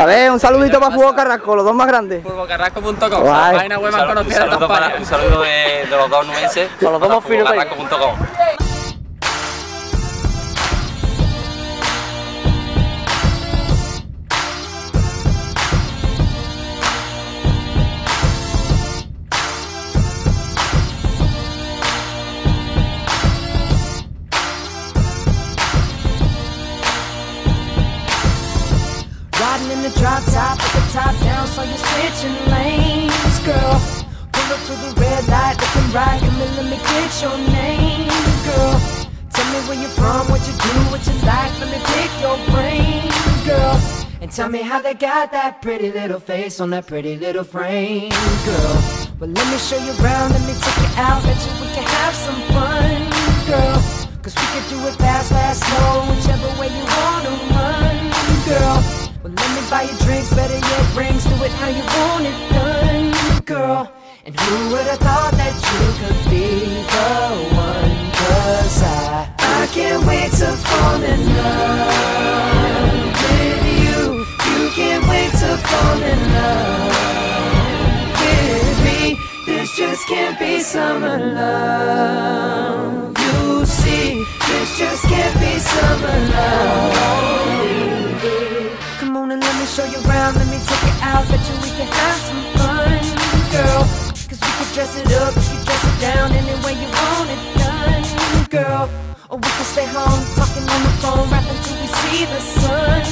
A ver, un saludito para Fútbol Carrasco, los dos más grandes. Furbocarrasco.com, Guay. la página web más Un conocida de un saludo de, de los dos nubenses. Con los dos finos drop top with the top down, so you're switching lanes, girl. Pull up to the red light, looking right, come and let me get your name, girl. Tell me where you're from, what you do, what you like, let me pick your brain, girl. And tell me how they got that pretty little face on that pretty little frame, girl. Well, let me show you around, let me take you out, bet you we can have some fun, girl. Cause we could do it fast, fast, slow, buy you drinks, better yet, rings, do it how you want it done, girl. And who would have thought that you could be the one? Cause I, I can't wait to fall in love with you. You can't wait to fall in love with me. This just can't be summer love. Let me take you out, bet you we can have some fun, girl. Cause we can dress it up, we can dress it down, any way you want it done, girl. Or we can stay home, talking on the phone, rapping till we see the sun,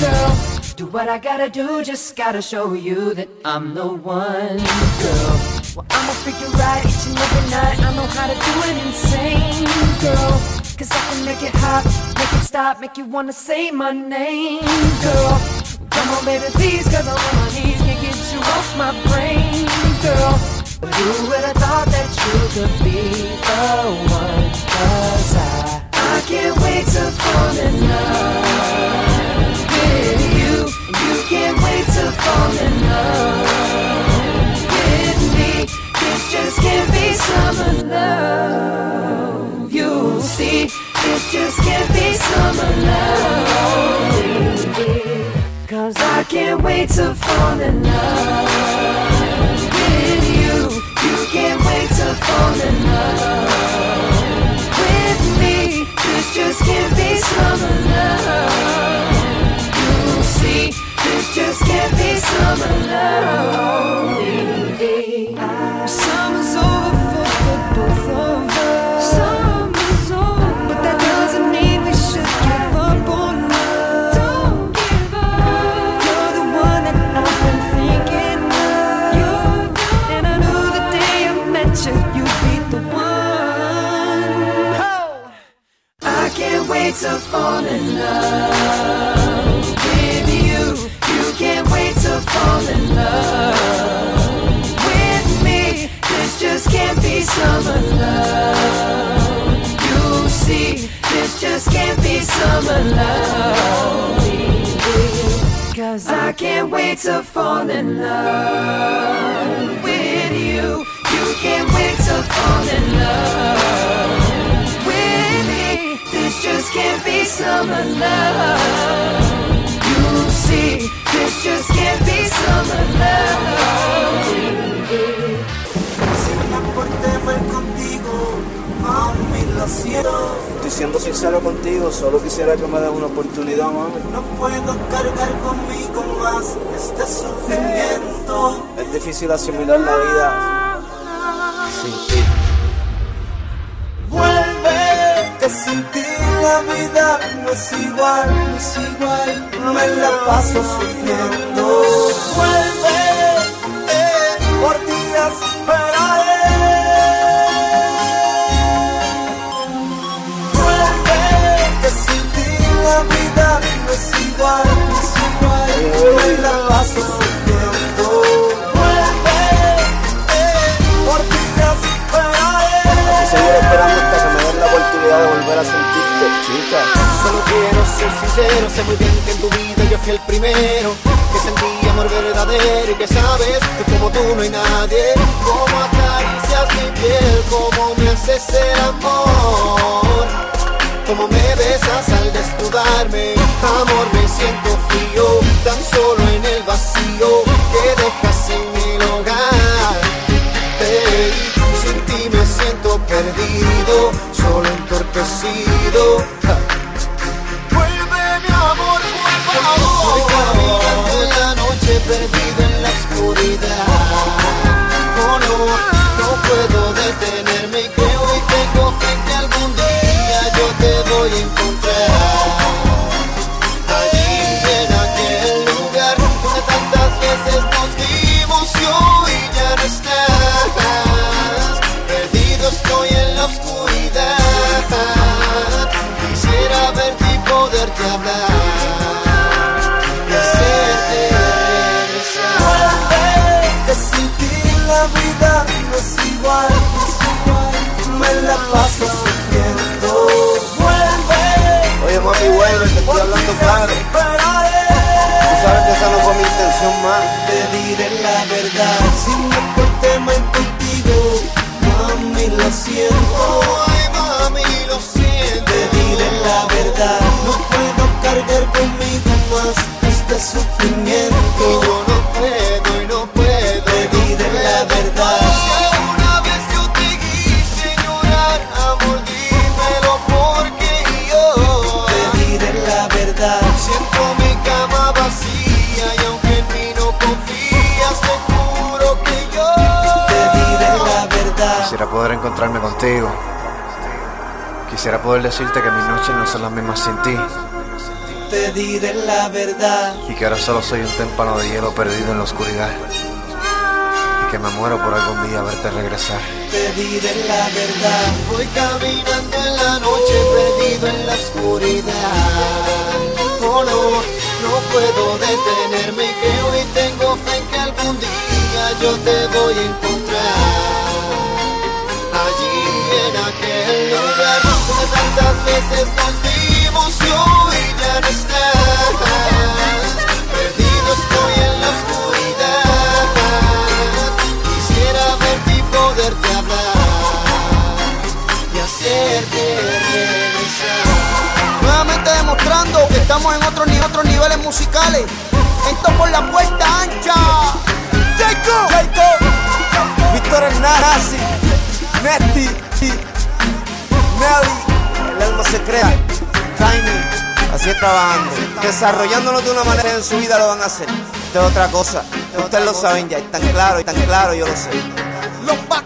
girl. Do what I gotta do, just gotta show you that I'm the one, girl. Well, I'ma freak you right each and every night, I know how to do it insane, girl. Cause I can make it hot, make it stop, make you wanna say my name, girl. Come on, baby, please, cause I'm on my knees, can't get you off my brain, girl. Who would have thought that you could be the one? Cause I, I can't wait to fall in love with you. You can't wait to fall in love with me. This just can't be summer love. You'll see, this just can't be summer love. Can't wait to fall in love with you. You can't wait to fall in love wait to fall in love with you. You can't wait to fall in love with me. This just can't be summer love. You see, this just can't be summer love. Cause I can't wait to fall in love with you. You can't wait to fall in love summer love. You see, this just can't be summer love. Si me porté mal contigo, mami, lo siento. Estoy siendo sincero contigo, solo quisiera que me des una oportunidad, mami. No puedo cargar conmigo más este sufrimiento. Es difícil asimilar la vida sin ti. Vuelve, que sin ti la vida no es igual, no es igual. Me la paso sufriendo. Volver a sentirte, chica. Solo quiero ser sincero, sé muy bien que en tu vida yo fui el primero Que sentí amor verdadero y que sabes que como tú no hay nadie Como acaricias mi piel, como me haces el amor como me besas al desnudarme. Amor, me siento frío, tan solo en el vacío que dejas en el hogar. Hey, sin ti me siento perdido, Tú sabes que esa no fue mi intención más. Te diré la verdad. Si me porté mal contigo, mami, lo siento. Quisiera poder encontrarme contigo. Quisiera poder decirte que mis noches no son las mismas sin ti. Te diré la verdad. Y que ahora solo soy un témpano de hielo perdido en la oscuridad. Y que me muero por algún día verte regresar. Te diré la verdad. Voy caminando en la noche perdido en la oscuridad. Oh no, no puedo detenerme y creo y tengo fe en que algún día yo te voy a encontrar. Nuevamente demostrando que estamos en otros otros niveles musicales. Esto por la puerta ancha. Jacob. Jacob, Víctor Hernández, Nesti, Nelly, el alma se crea, Tiny, así es trabajando, desarrollándonos de una manera en su vida lo van a hacer. Es otra cosa, ustedes lo saben ya, es tan claro, y tan claro, yo lo sé. Los Back